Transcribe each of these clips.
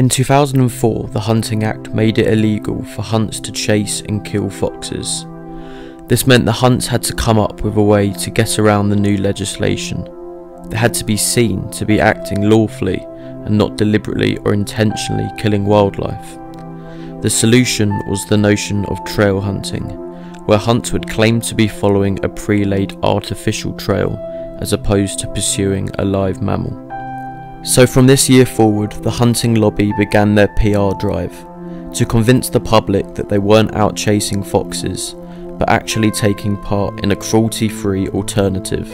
In 2004, the Hunting Act made it illegal for hunts to chase and kill foxes. This meant the hunts had to come up with a way to get around the new legislation. They had to be seen to be acting lawfully and not deliberately or intentionally killing wildlife. The solution was the notion of trail hunting, where hunts would claim to be following a pre-laid artificial trail as opposed to pursuing a live mammal. So from this year forward, the hunting lobby began their PR drive to convince the public that they weren't out chasing foxes, but actually taking part in a cruelty-free alternative,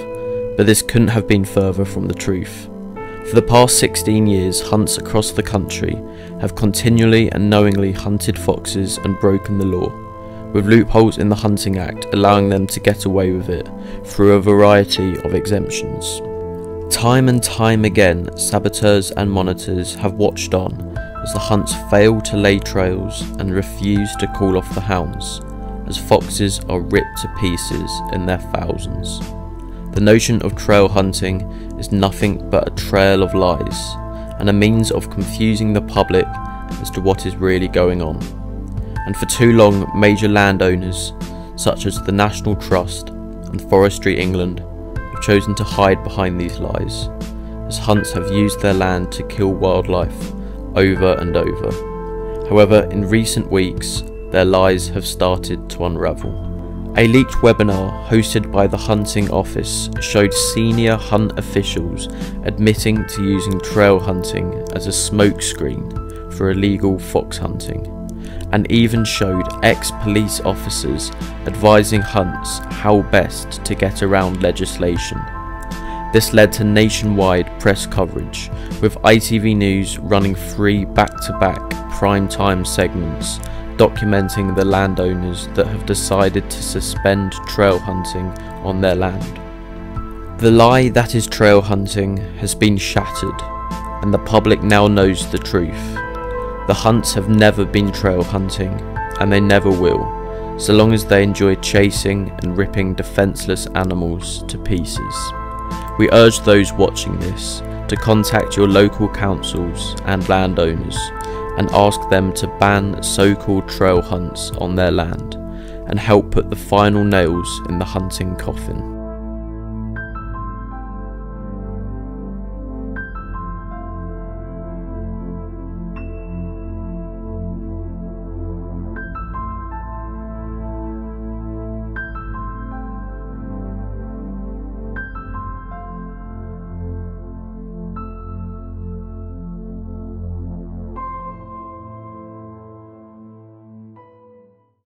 but this couldn't have been further from the truth. For the past 16 years, hunts across the country have continually and knowingly hunted foxes and broken the law, with loopholes in the Hunting Act allowing them to get away with it through a variety of exemptions. Time and time again, saboteurs and monitors have watched on as the hunts fail to lay trails and refuse to call off the hounds, as foxes are ripped to pieces in their thousands. The notion of trail hunting is nothing but a trail of lies and a means of confusing the public as to what is really going on. And for too long, major landowners, such as the National Trust and Forestry England, have chosen to hide behind these lies, as hunts have used their land to kill wildlife over and over. However, in recent weeks, their lies have started to unravel. A leaked webinar hosted by the Hunting Office showed senior hunt officials admitting to using trail hunting as a smokescreen for illegal fox hunting and even showed ex-police officers advising hunts how best to get around legislation. This led to nationwide press coverage, with ITV News running three back-to-back prime-time segments documenting the landowners that have decided to suspend trail hunting on their land. The lie that is trail hunting has been shattered, and the public now knows the truth. The hunts have never been trail hunting, and they never will, so long as they enjoy chasing and ripping defenceless animals to pieces. We urge those watching this to contact your local councils and landowners and ask them to ban so-called trail hunts on their land and help put the final nails in the hunting coffin.